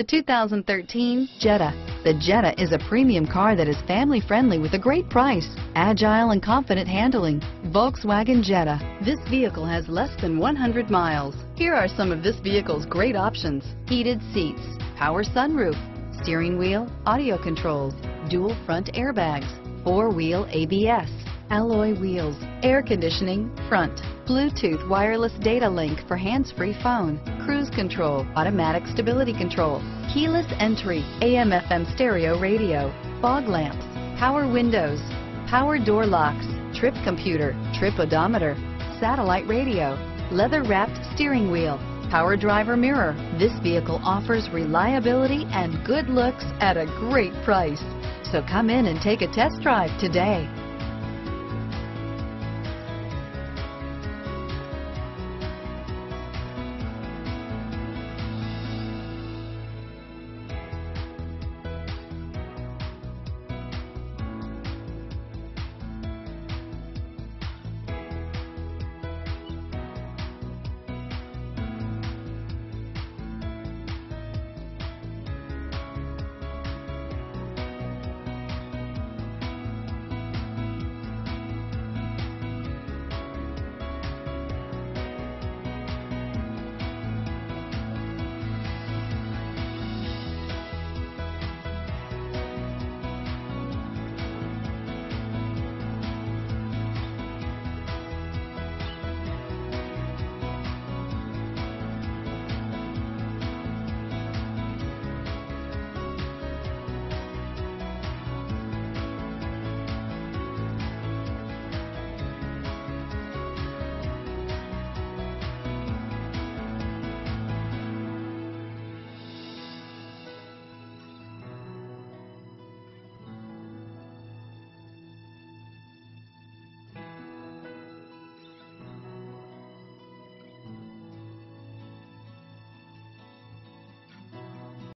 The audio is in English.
The 2013 Jetta. The Jetta is a premium car that is family friendly with a great price, agile and confident handling. Volkswagen Jetta. This vehicle has less than 100 miles. Here are some of this vehicle's great options. Heated seats, power sunroof, steering wheel, audio controls, dual front airbags, four-wheel ABS, alloy wheels, air conditioning, front, Bluetooth wireless data link for hands-free phone, cruise control, automatic stability control, keyless entry, AM FM stereo radio, fog lamps, power windows, power door locks, trip computer, trip odometer, satellite radio, leather wrapped steering wheel, power driver mirror. This vehicle offers reliability and good looks at a great price. So come in and take a test drive today.